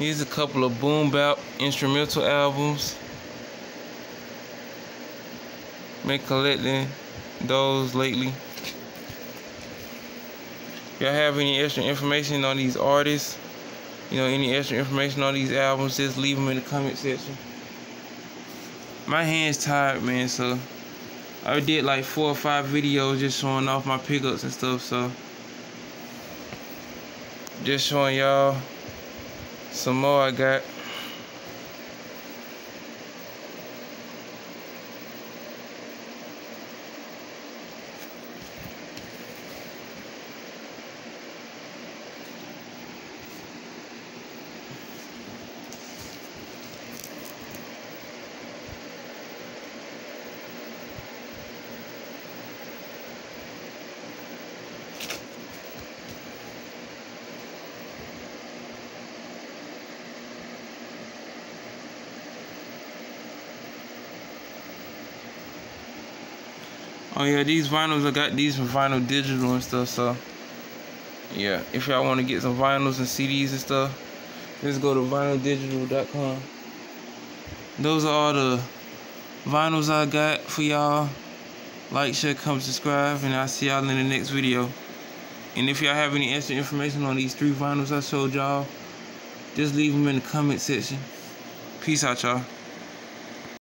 Here's a couple of boom bap instrumental albums. Been collecting those lately. Y'all have any extra information on these artists, you know, any extra information on these albums, just leave them in the comment section. My hand's tired, man, so I did like four or five videos just showing off my pickups and stuff, so just showing y'all some more I got. Oh yeah, these vinyls I got these from Vinyl Digital and stuff. So yeah, if y'all want to get some vinyls and CDs and stuff, just go to vinyldigital.com. Those are all the vinyls I got for y'all. Like, share, come subscribe, and I'll see y'all in the next video. And if y'all have any extra information on these three vinyls I showed y'all, just leave them in the comment section. Peace out, y'all.